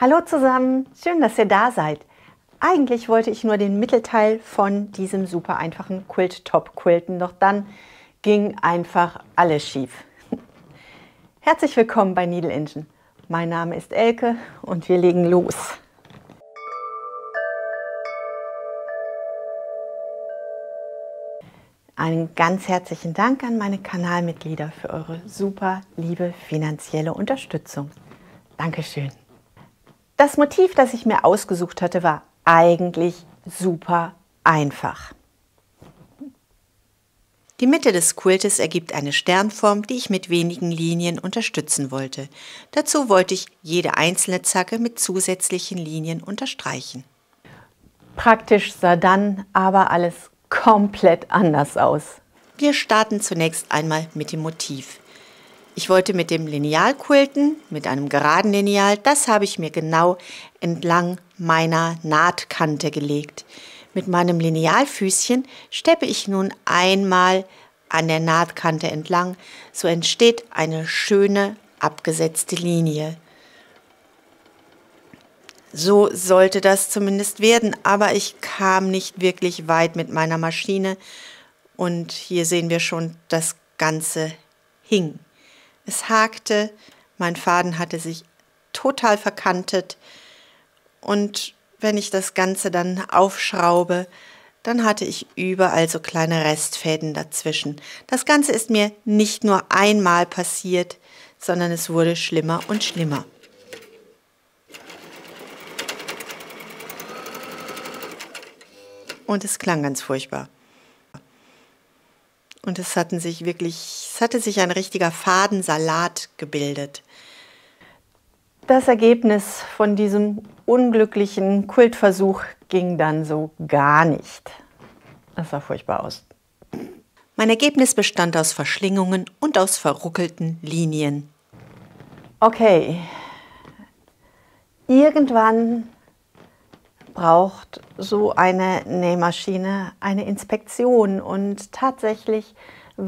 Hallo zusammen, schön, dass ihr da seid. Eigentlich wollte ich nur den Mittelteil von diesem super einfachen Quilt-Top quilten, doch dann ging einfach alles schief. Herzlich willkommen bei Needle Engine. Mein Name ist Elke und wir legen los. Einen ganz herzlichen Dank an meine Kanalmitglieder für eure super liebe finanzielle Unterstützung. Dankeschön. Das Motiv, das ich mir ausgesucht hatte, war eigentlich super einfach. Die Mitte des Quiltes ergibt eine Sternform, die ich mit wenigen Linien unterstützen wollte. Dazu wollte ich jede einzelne Zacke mit zusätzlichen Linien unterstreichen. Praktisch sah dann aber alles komplett anders aus. Wir starten zunächst einmal mit dem Motiv. Ich wollte mit dem Lineal quilten, mit einem geraden Lineal. Das habe ich mir genau entlang meiner Nahtkante gelegt. Mit meinem Linealfüßchen steppe ich nun einmal an der Nahtkante entlang. So entsteht eine schöne abgesetzte Linie. So sollte das zumindest werden, aber ich kam nicht wirklich weit mit meiner Maschine und hier sehen wir schon, das Ganze hing. Es hakte, mein Faden hatte sich total verkantet und wenn ich das Ganze dann aufschraube, dann hatte ich überall so kleine Restfäden dazwischen. Das Ganze ist mir nicht nur einmal passiert, sondern es wurde schlimmer und schlimmer. und es klang ganz furchtbar. Und es hatten sich wirklich, es hatte sich ein richtiger Fadensalat gebildet. Das Ergebnis von diesem unglücklichen Kultversuch ging dann so gar nicht. Das sah furchtbar aus. Mein Ergebnis bestand aus Verschlingungen und aus verruckelten Linien. Okay. Irgendwann braucht so eine Nähmaschine eine Inspektion und tatsächlich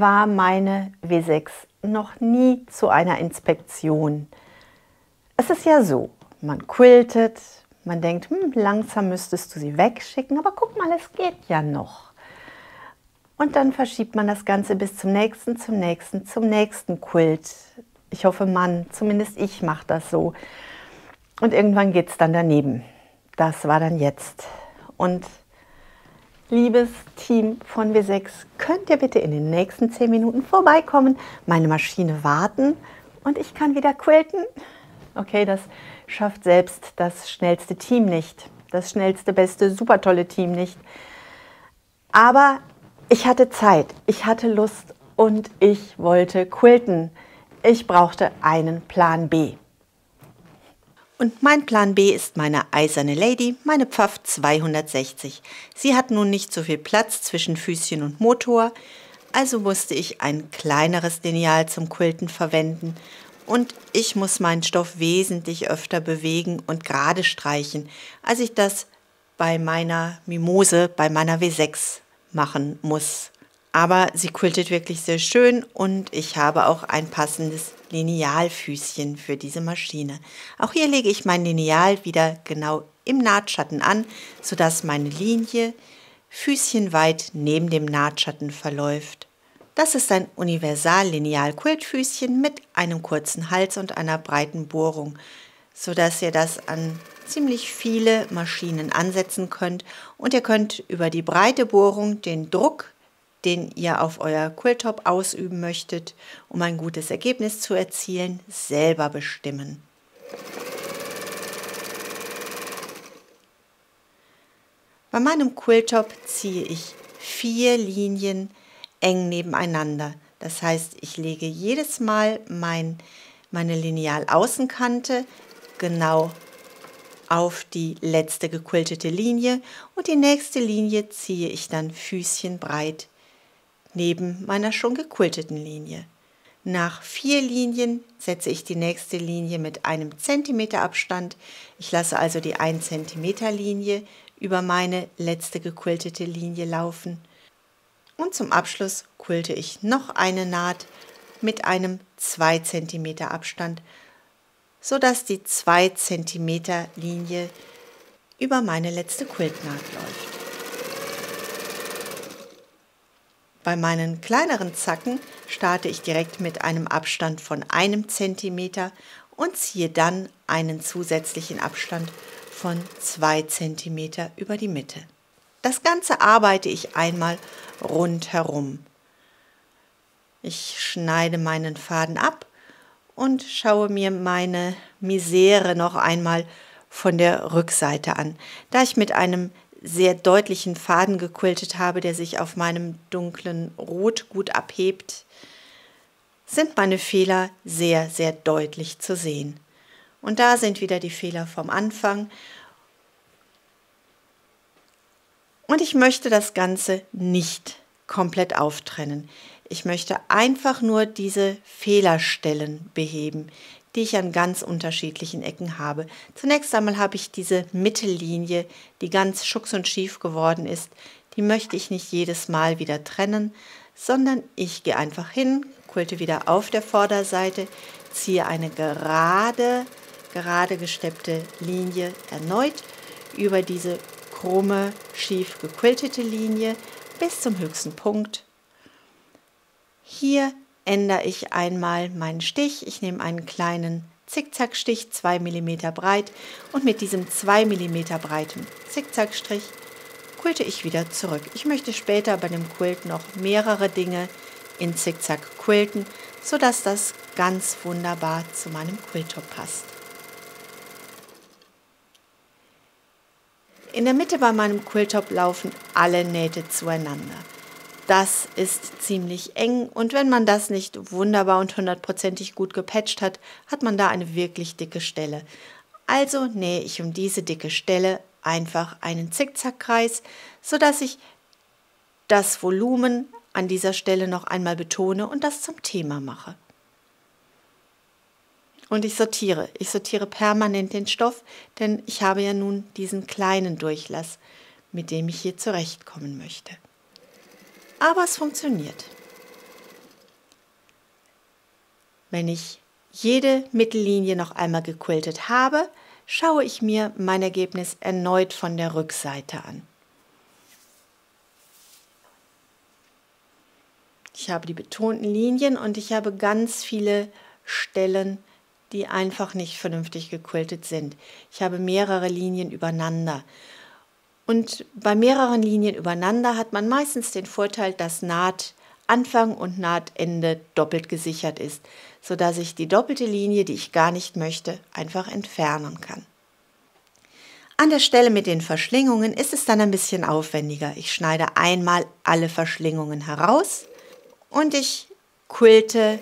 war meine W6 noch nie zu einer Inspektion. Es ist ja so, man quiltet, man denkt, hm, langsam müsstest du sie wegschicken, aber guck mal, es geht ja noch. Und dann verschiebt man das Ganze bis zum nächsten, zum nächsten, zum nächsten Quilt. Ich hoffe, man, zumindest ich mache das so. Und irgendwann geht es dann daneben das war dann jetzt. Und liebes Team von W6, könnt ihr bitte in den nächsten 10 Minuten vorbeikommen, meine Maschine warten und ich kann wieder quilten? Okay, das schafft selbst das schnellste Team nicht. Das schnellste, beste, super tolle Team nicht. Aber ich hatte Zeit, ich hatte Lust und ich wollte quilten. Ich brauchte einen Plan B. Und mein Plan B ist meine eiserne Lady, meine Pfaff 260. Sie hat nun nicht so viel Platz zwischen Füßchen und Motor, also musste ich ein kleineres Lineal zum Quilten verwenden und ich muss meinen Stoff wesentlich öfter bewegen und gerade streichen, als ich das bei meiner Mimose, bei meiner W6 machen muss. Aber sie quiltet wirklich sehr schön und ich habe auch ein passendes Linealfüßchen für diese Maschine. Auch hier lege ich mein Lineal wieder genau im Nahtschatten an, sodass meine Linie füßchenweit neben dem Nahtschatten verläuft. Das ist ein Universal-Lineal-Quiltfüßchen mit einem kurzen Hals und einer breiten Bohrung, sodass ihr das an ziemlich viele Maschinen ansetzen könnt und ihr könnt über die breite Bohrung den Druck den ihr auf euer Quilltop ausüben möchtet, um ein gutes Ergebnis zu erzielen, selber bestimmen. Bei meinem Quilltop ziehe ich vier Linien eng nebeneinander. Das heißt, ich lege jedes Mal mein, meine Lineal-Außenkante genau auf die letzte gequiltete Linie und die nächste Linie ziehe ich dann füßchenbreit neben meiner schon gequilteten Linie. Nach vier Linien setze ich die nächste Linie mit einem Zentimeter Abstand. Ich lasse also die 1 Zentimeter Linie über meine letzte gequiltete Linie laufen. Und zum Abschluss quilte ich noch eine Naht mit einem 2 cm Abstand, sodass die 2 cm Linie über meine letzte Quiltnaht läuft. Bei meinen kleineren Zacken starte ich direkt mit einem Abstand von einem Zentimeter und ziehe dann einen zusätzlichen Abstand von zwei Zentimeter über die Mitte. Das Ganze arbeite ich einmal rundherum. Ich schneide meinen Faden ab und schaue mir meine Misere noch einmal von der Rückseite an. Da ich mit einem sehr deutlichen Faden gequiltet habe, der sich auf meinem dunklen Rot gut abhebt, sind meine Fehler sehr, sehr deutlich zu sehen. Und da sind wieder die Fehler vom Anfang. Und ich möchte das Ganze nicht komplett auftrennen. Ich möchte einfach nur diese Fehlerstellen beheben, die ich an ganz unterschiedlichen Ecken habe. Zunächst einmal habe ich diese Mittellinie, die ganz schucks und schief geworden ist. Die möchte ich nicht jedes Mal wieder trennen, sondern ich gehe einfach hin, kulte wieder auf der Vorderseite, ziehe eine gerade, gerade gesteppte Linie erneut über diese krumme, schief gequiltete Linie bis zum höchsten Punkt. Hier ändere ich einmal meinen Stich. Ich nehme einen kleinen Zickzackstich, 2 mm breit und mit diesem 2 mm breiten Zickzackstrich quilte ich wieder zurück. Ich möchte später bei dem Quilt noch mehrere Dinge in Zickzack quilten, sodass das ganz wunderbar zu meinem Quilttop passt. In der Mitte bei meinem Quilttop laufen alle Nähte zueinander das ist ziemlich eng und wenn man das nicht wunderbar und hundertprozentig gut gepatcht hat, hat man da eine wirklich dicke Stelle. Also nähe ich um diese dicke Stelle einfach einen Zickzackkreis, sodass ich das Volumen an dieser Stelle noch einmal betone und das zum Thema mache. Und ich sortiere. Ich sortiere permanent den Stoff, denn ich habe ja nun diesen kleinen Durchlass, mit dem ich hier zurechtkommen möchte aber es funktioniert. Wenn ich jede Mittellinie noch einmal gequiltet habe, schaue ich mir mein Ergebnis erneut von der Rückseite an. Ich habe die betonten Linien und ich habe ganz viele Stellen, die einfach nicht vernünftig gequiltet sind. Ich habe mehrere Linien übereinander und bei mehreren Linien übereinander hat man meistens den Vorteil, dass Nahtanfang und Nahtende doppelt gesichert ist, sodass ich die doppelte Linie, die ich gar nicht möchte, einfach entfernen kann. An der Stelle mit den Verschlingungen ist es dann ein bisschen aufwendiger. Ich schneide einmal alle Verschlingungen heraus und ich quilte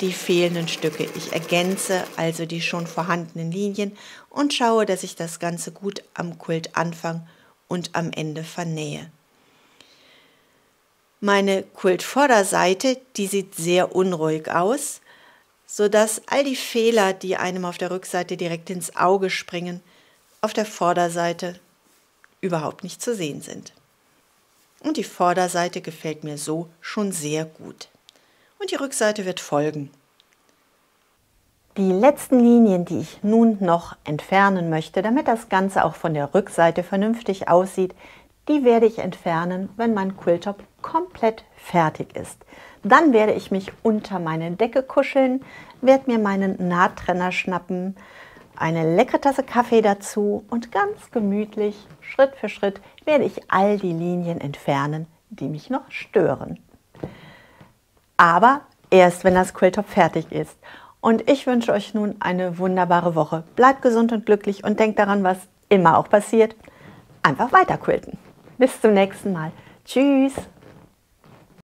die fehlenden Stücke. Ich ergänze also die schon vorhandenen Linien und schaue, dass ich das Ganze gut am Quiltanfang und am Ende vernähe. Meine Quiltvorderseite, die sieht sehr unruhig aus, sodass all die Fehler, die einem auf der Rückseite direkt ins Auge springen, auf der Vorderseite überhaupt nicht zu sehen sind. Und die Vorderseite gefällt mir so schon sehr gut. Und die Rückseite wird folgen. Die letzten Linien, die ich nun noch entfernen möchte, damit das Ganze auch von der Rückseite vernünftig aussieht, die werde ich entfernen, wenn mein Quilltop komplett fertig ist. Dann werde ich mich unter meine Decke kuscheln, werde mir meinen Nahttrenner schnappen, eine leckere Tasse Kaffee dazu und ganz gemütlich, Schritt für Schritt, werde ich all die Linien entfernen, die mich noch stören. Aber erst, wenn das Quilltop fertig ist. Und ich wünsche euch nun eine wunderbare Woche. Bleibt gesund und glücklich und denkt daran, was immer auch passiert. Einfach weiter quilten. Bis zum nächsten Mal. Tschüss.